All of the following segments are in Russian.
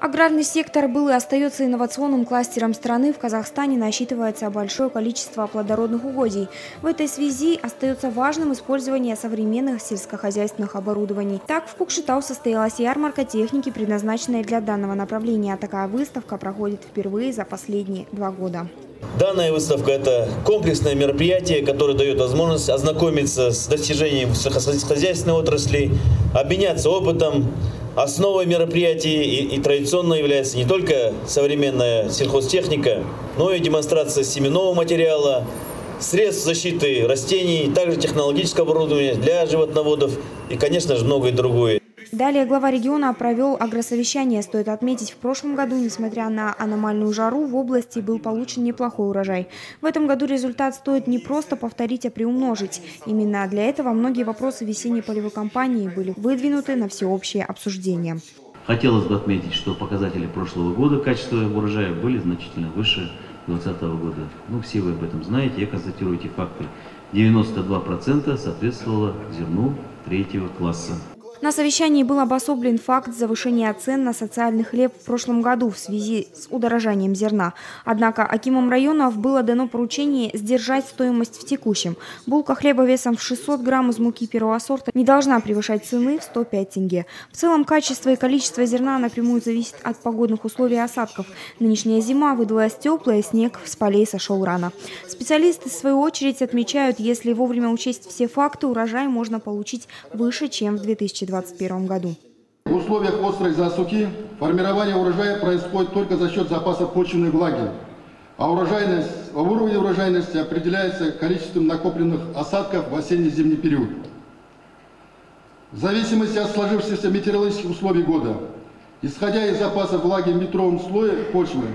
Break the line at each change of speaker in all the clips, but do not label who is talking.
Аграрный сектор был и остается инновационным кластером страны. В Казахстане насчитывается большое количество плодородных угодий. В этой связи остается важным использование современных сельскохозяйственных оборудований. Так, в Кукшетау состоялась ярмарка техники, предназначенная для данного направления. Такая выставка проходит впервые за последние два года.
Данная выставка – это комплексное мероприятие, которое дает возможность ознакомиться с достижениями сельскохозяйственной отрасли, обменяться опытом, Основой мероприятий и, и традиционно является не только современная сельхозтехника, но и демонстрация семенного материала, средств защиты растений, также технологического оборудования для животноводов и, конечно же, многое другое.
Далее глава региона провел агросовещание. Стоит отметить, в прошлом году, несмотря на аномальную жару, в области был получен неплохой урожай. В этом году результат стоит не просто повторить, а приумножить. Именно для этого многие вопросы весенней полевой кампании были выдвинуты на всеобщее обсуждение.
Хотелось бы отметить, что показатели прошлого года качества урожая были значительно выше 2020 года. Ну, все вы об этом знаете, я констатирую эти факты. 92% соответствовало зерну третьего класса.
На совещании был обособлен факт завышения цен на социальный хлеб в прошлом году в связи с удорожанием зерна. Однако Акимом районов было дано поручение сдержать стоимость в текущем. Булка хлеба весом в 600 грамм из муки первого сорта не должна превышать цены в 105 тенге. В целом качество и количество зерна напрямую зависит от погодных условий осадков. Нынешняя зима выдалась теплая, снег с полей сошел рано. Специалисты, в свою очередь, отмечают, если вовремя учесть все факты, урожай можно получить выше, чем в 2020 2021 году.
В условиях острой засухи формирование урожая происходит только за счет запаса почвенной влаги, а, урожайность, а уровень урожайности определяется количеством накопленных осадков в осенне-зимний период. В зависимости от сложившихся метеорологических условий года, исходя из запаса влаги в метровом слое почвы,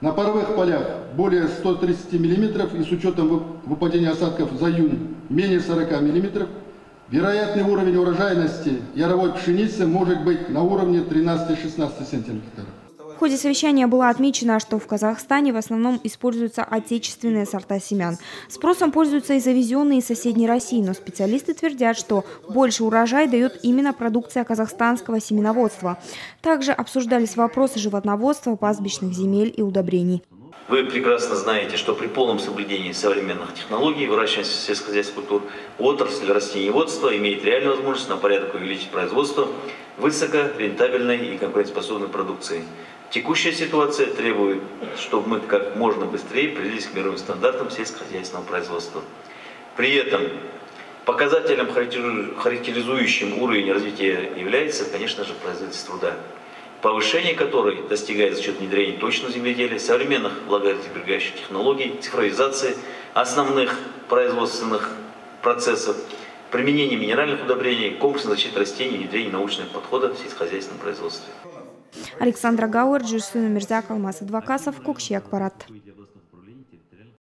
на паровых полях более 130 мм и с учетом выпадения осадков за июнь менее 40 мм, Вероятный уровень урожайности яровой пшеницы может быть на уровне 13-16 сантиметров.
В ходе совещания было отмечено, что в Казахстане в основном используются отечественные сорта семян. Спросом пользуются и завезенные из соседней России, но специалисты твердят, что больше урожай дает именно продукция казахстанского семеноводства. Также обсуждались вопросы животноводства, пастбищных земель и удобрений.
Вы прекрасно знаете, что при полном соблюдении современных технологий выращивания сельскохозяйственных культур отрасль растениеводства имеет реальную возможность на порядок увеличить производство высокорентабельной и конкурентоспособной продукции. Текущая ситуация требует, чтобы мы как можно быстрее прилились к мировым стандартам сельскохозяйственного производства. При этом показателем, характеризующим уровень развития является, конечно же, производительность труда повышение которой достигается за счет внедрения точного земледелия, современных влагосберегающих технологий, цифровизации основных производственных процессов, применение минеральных удобрений, комплексной защиты растений, внедрение научных подходов в сельскохозяйственном производстве.
Александра Гауэр, Джусуна Мирзак, Алмаз Адвокасов, Кукши Акпарат.